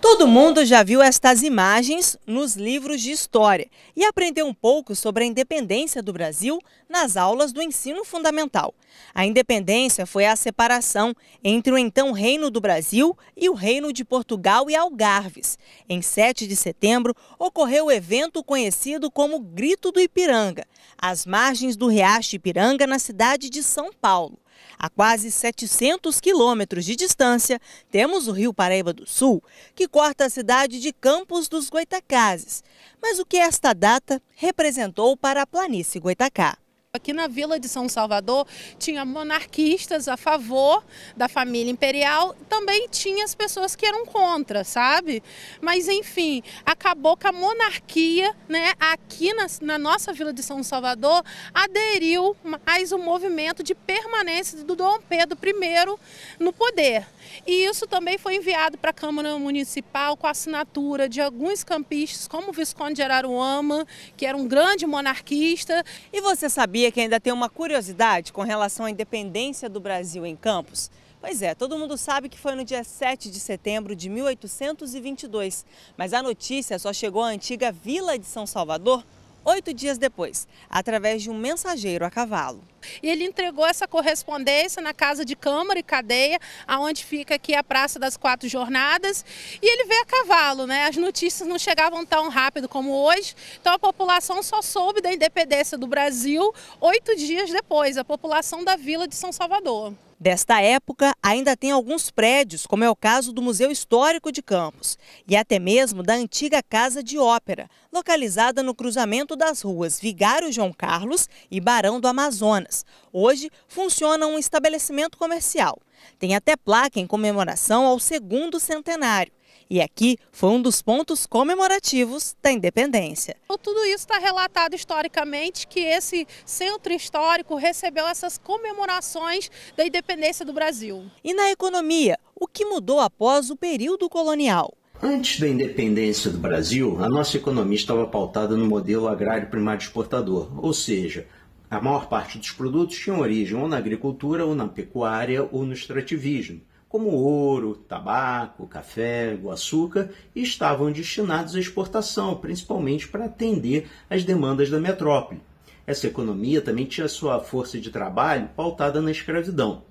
Todo mundo já viu estas imagens nos livros de história e aprendeu um pouco sobre a independência do Brasil nas aulas do ensino fundamental. A independência foi a separação entre o então Reino do Brasil e o Reino de Portugal e Algarves. Em 7 de setembro, ocorreu o evento conhecido como Grito do Ipiranga, às margens do Riacho Ipiranga, na cidade de São Paulo. A quase 700 quilômetros de distância, temos o Rio Paraíba do Sul, que corta a cidade de Campos dos Goitacazes. Mas o que esta data representou para a planície Goitacá? Aqui na Vila de São Salvador tinha monarquistas a favor da família imperial, também tinha as pessoas que eram contra, sabe? Mas enfim, acabou que a monarquia, né, aqui na, na nossa Vila de São Salvador, aderiu mais o movimento de permanência do Dom Pedro I no poder. E isso também foi enviado para a Câmara Municipal com a assinatura de alguns campistas, como o Visconde de Araruama, que era um grande monarquista. E você sabia sabia que ainda tem uma curiosidade com relação à independência do Brasil em Campos? Pois é, todo mundo sabe que foi no dia 7 de setembro de 1822, mas a notícia só chegou à antiga Vila de São Salvador oito dias depois, através de um mensageiro a cavalo. E ele entregou essa correspondência na casa de Câmara e Cadeia, aonde fica aqui a Praça das Quatro Jornadas, e ele veio a cavalo, né? As notícias não chegavam tão rápido como hoje, então a população só soube da independência do Brasil oito dias depois, a população da Vila de São Salvador. Desta época, ainda tem alguns prédios, como é o caso do Museu Histórico de Campos, e até mesmo da antiga Casa de Ópera, localizada no cruzamento das ruas Vigário João Carlos e Barão do Amazonas. Hoje funciona um estabelecimento comercial. Tem até placa em comemoração ao segundo centenário. E aqui foi um dos pontos comemorativos da independência. Tudo isso está relatado historicamente que esse centro histórico recebeu essas comemorações da independência do Brasil. E na economia, o que mudou após o período colonial? Antes da independência do Brasil, a nossa economia estava pautada no modelo agrário primário exportador, ou seja, a maior parte dos produtos tinham origem ou na agricultura, ou na pecuária, ou no extrativismo como ouro, tabaco, café, o açúcar, e estavam destinados à exportação, principalmente para atender às demandas da metrópole. Essa economia também tinha sua força de trabalho pautada na escravidão.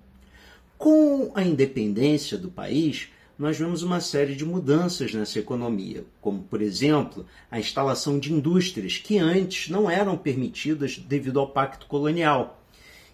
Com a independência do país, nós vemos uma série de mudanças nessa economia, como, por exemplo, a instalação de indústrias que antes não eram permitidas devido ao Pacto Colonial.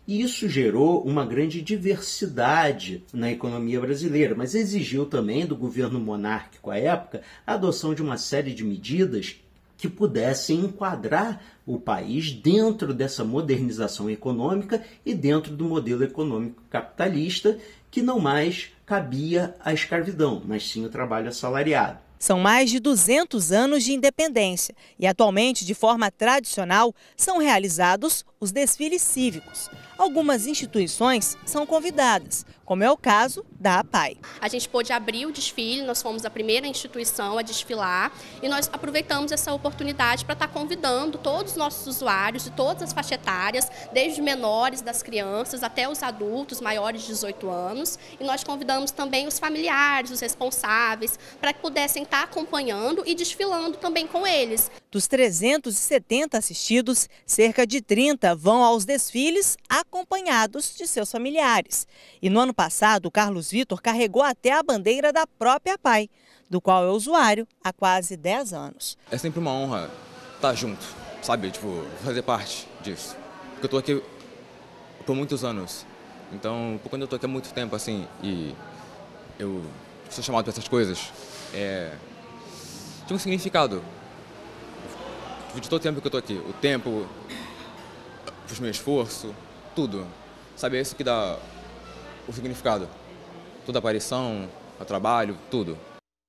E isso gerou uma grande diversidade na economia brasileira, mas exigiu também do governo monárquico à época a adoção de uma série de medidas que pudessem enquadrar o país dentro dessa modernização econômica e dentro do modelo econômico capitalista que não mais cabia a escravidão, mas sim o trabalho assalariado. São mais de 200 anos de independência e, atualmente, de forma tradicional, são realizados os desfiles cívicos. Algumas instituições são convidadas, como é o caso da APAI. A gente pôde abrir o desfile, nós fomos a primeira instituição a desfilar e nós aproveitamos essa oportunidade para estar convidando todos os nossos usuários de todas as faixas etárias, desde menores das crianças até os adultos maiores de 18 anos. E nós convidamos também os familiares, os responsáveis, para que pudessem estar acompanhando e desfilando também com eles. Dos 370 assistidos, cerca de 30 vão aos desfiles acompanhados de seus familiares. E no ano passado, o Carlos Vitor carregou até a bandeira da própria PAI, do qual é usuário há quase 10 anos. É sempre uma honra estar junto, sabe? Tipo, fazer parte disso. Porque eu tô aqui por muitos anos. Então, quando eu tô aqui há muito tempo, assim, e eu sou chamado para essas coisas, é... Tinha um significado de todo o tempo que eu tô aqui. O tempo, o meu esforço, tudo. Sabe, é isso que dá o significado. Toda aparição, o trabalho, tudo.